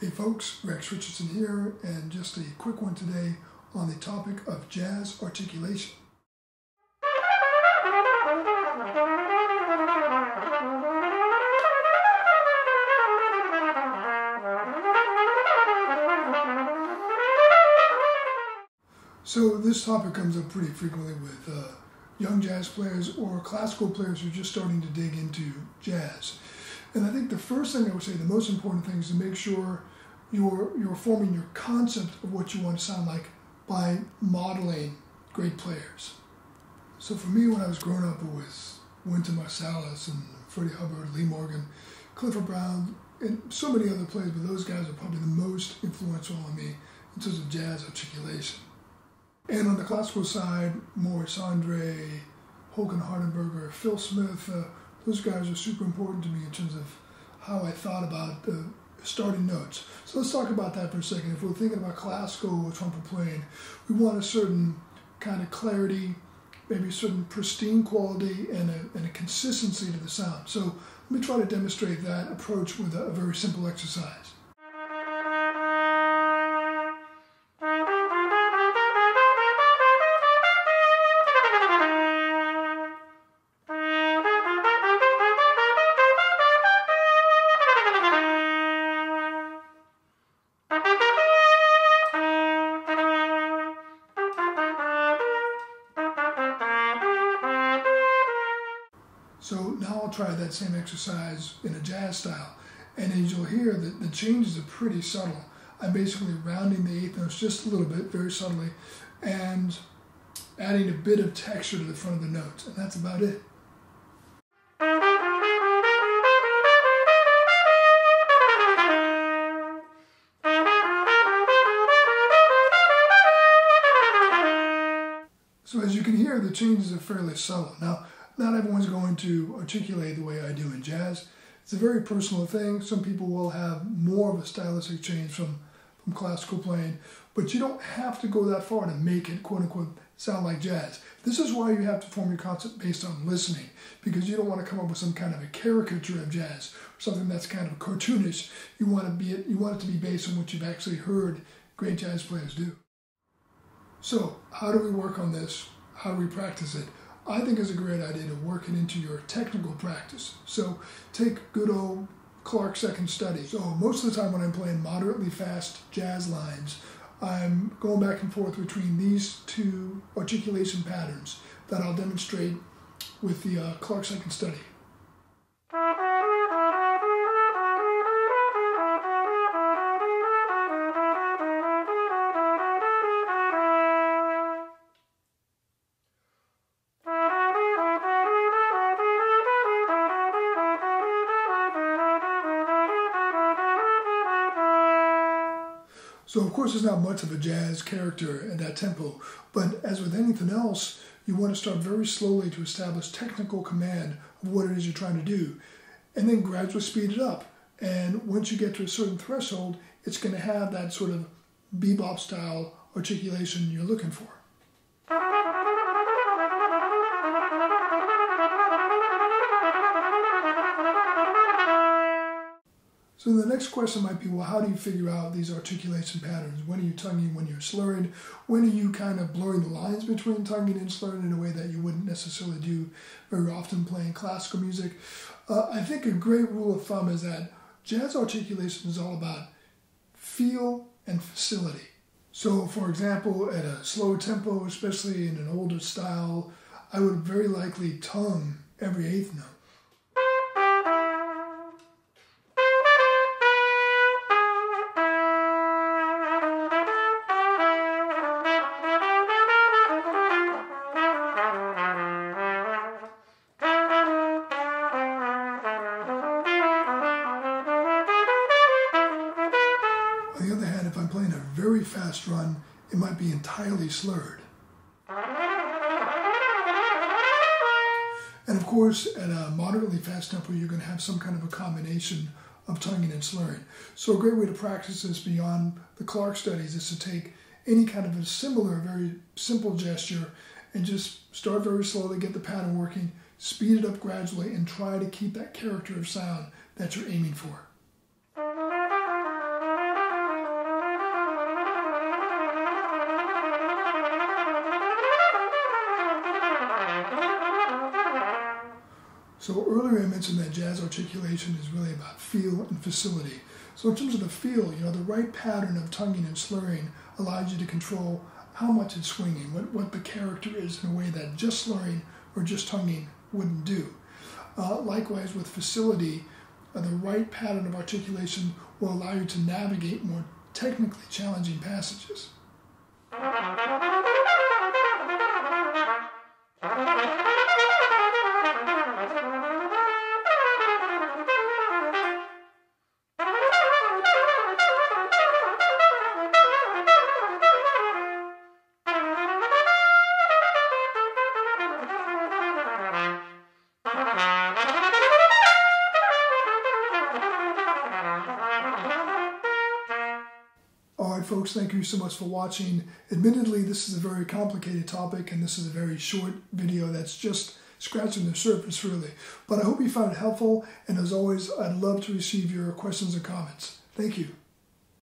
Hey folks, Rex Richardson here, and just a quick one today on the topic of jazz articulation. So this topic comes up pretty frequently with uh, young jazz players or classical players who are just starting to dig into jazz. And I think the first thing I would say, the most important thing is to make sure you're, you're forming your concept of what you want to sound like by modeling great players. So for me, when I was growing up, it was Wynton Marsalis and Freddie Hubbard, Lee Morgan, Clifford Brown, and so many other players, but those guys are probably the most influential on me in terms of jazz articulation. And on the classical side, Maurice Andre, Håkan Hardenberger, Phil Smith, uh, those guys are super important to me in terms of how I thought about the starting notes. So let's talk about that for a second. If we're thinking about classical or trumpet playing, we want a certain kind of clarity, maybe a certain pristine quality and a, and a consistency to the sound. So let me try to demonstrate that approach with a, a very simple exercise. So now I'll try that same exercise in a jazz style. And as you'll hear, the, the changes are pretty subtle. I'm basically rounding the eighth notes just a little bit, very subtly, and adding a bit of texture to the front of the notes. And that's about it. So as you can hear, the changes are fairly subtle. Now, not everyone's going to articulate the way I do in jazz. It's a very personal thing. Some people will have more of a stylistic change from, from classical playing, but you don't have to go that far to make it, quote unquote, sound like jazz. This is why you have to form your concept based on listening, because you don't want to come up with some kind of a caricature of jazz or something that's kind of cartoonish. You want to be you want it to be based on what you've actually heard great jazz players do. So, how do we work on this? How do we practice it? I think is a great idea to work it into your technical practice. So take good old Clarke second study. So most of the time when I'm playing moderately fast jazz lines, I'm going back and forth between these two articulation patterns that I'll demonstrate with the uh, Clarke second study. So of course there's not much of a jazz character in that tempo, but as with anything else, you want to start very slowly to establish technical command of what it is you're trying to do, and then gradually speed it up. And once you get to a certain threshold, it's going to have that sort of bebop style articulation you're looking for. So the next question might be, well, how do you figure out these articulation patterns? When are you tonguing, when you're slurring? When are you kind of blurring the lines between tonguing and slurring in a way that you wouldn't necessarily do very often playing classical music? Uh, I think a great rule of thumb is that jazz articulation is all about feel and facility. So, for example, at a slow tempo, especially in an older style, I would very likely tongue every eighth note. On the other hand, if I'm playing a very fast run, it might be entirely slurred. And of course, at a moderately fast tempo, you're going to have some kind of a combination of tonguing and slurring. So a great way to practice this beyond the Clarke studies is to take any kind of a similar, very simple gesture and just start very slowly, get the pattern working, speed it up gradually, and try to keep that character of sound that you're aiming for. So earlier I mentioned that jazz articulation is really about feel and facility. So in terms of the feel, you know, the right pattern of tonguing and slurring allows you to control how much it's swinging, what, what the character is in a way that just slurring or just tonguing wouldn't do. Uh, likewise with facility, uh, the right pattern of articulation will allow you to navigate more technically challenging passages. Folks, thank you so much for watching. Admittedly, this is a very complicated topic, and this is a very short video that's just scratching the surface, really. But I hope you found it helpful, and as always, I'd love to receive your questions and comments. Thank you.